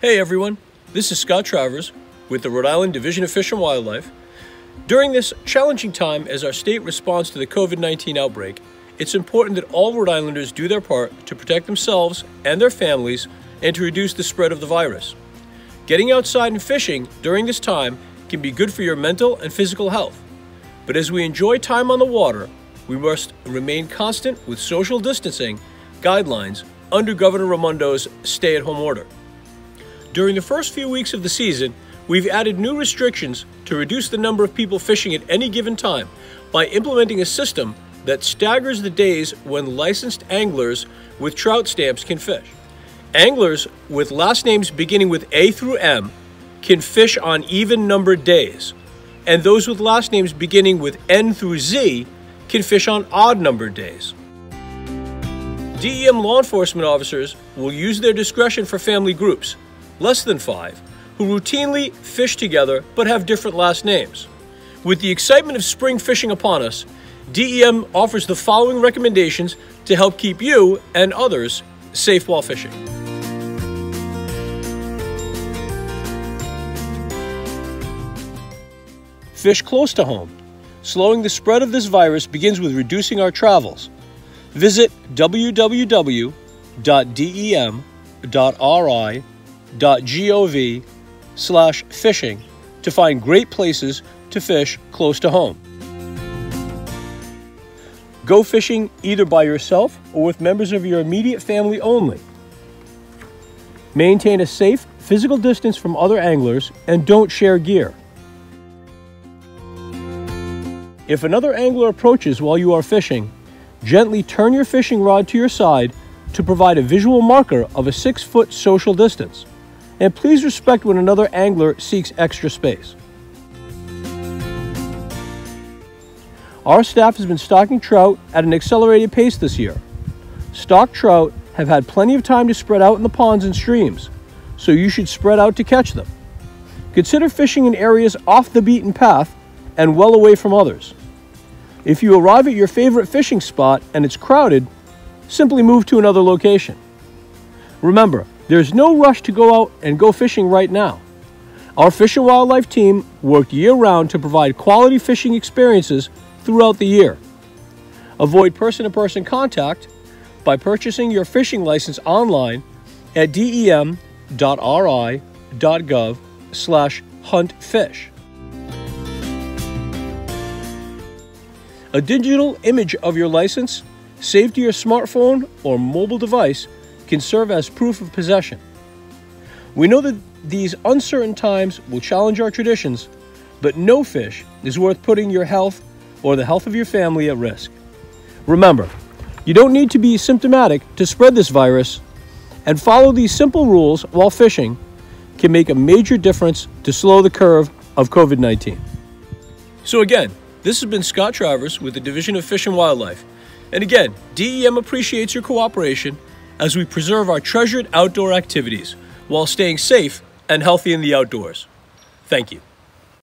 Hey everyone, this is Scott Travers with the Rhode Island Division of Fish and Wildlife. During this challenging time as our state responds to the COVID 19 outbreak, it's important that all Rhode Islanders do their part to protect themselves and their families and to reduce the spread of the virus. Getting outside and fishing during this time can be good for your mental and physical health. But as we enjoy time on the water, we must remain constant with social distancing guidelines under Governor Raimondo's stay at home order. During the first few weeks of the season, we've added new restrictions to reduce the number of people fishing at any given time by implementing a system that staggers the days when licensed anglers with trout stamps can fish. Anglers with last names beginning with A through M can fish on even numbered days, and those with last names beginning with N through Z can fish on odd numbered days. DEM law enforcement officers will use their discretion for family groups, less than five, who routinely fish together but have different last names. With the excitement of spring fishing upon us, DEM offers the following recommendations to help keep you and others safe while fishing. Fish close to home. Slowing the spread of this virus begins with reducing our travels. Visit www.dem.ri.gov slash fishing to find great places to fish close to home. Go fishing either by yourself or with members of your immediate family only. Maintain a safe physical distance from other anglers and don't share gear. If another angler approaches while you are fishing, gently turn your fishing rod to your side to provide a visual marker of a six foot social distance. And please respect when another angler seeks extra space. Our staff has been stocking trout at an accelerated pace this year. Stocked trout have had plenty of time to spread out in the ponds and streams, so you should spread out to catch them. Consider fishing in areas off the beaten path and well away from others. If you arrive at your favorite fishing spot and it's crowded, simply move to another location. Remember, there's no rush to go out and go fishing right now. Our Fish and Wildlife team worked year round to provide quality fishing experiences throughout the year. Avoid person to person contact by purchasing your fishing license online at dem.ri.gov slash huntfish. A digital image of your license saved to your smartphone or mobile device can serve as proof of possession. We know that these uncertain times will challenge our traditions, but no fish is worth putting your health or the health of your family at risk. Remember, you don't need to be symptomatic to spread this virus, and follow these simple rules while fishing can make a major difference to slow the curve of COVID 19. So, again, this has been Scott Travers with the Division of Fish and Wildlife. And again, DEM appreciates your cooperation as we preserve our treasured outdoor activities while staying safe and healthy in the outdoors. Thank you.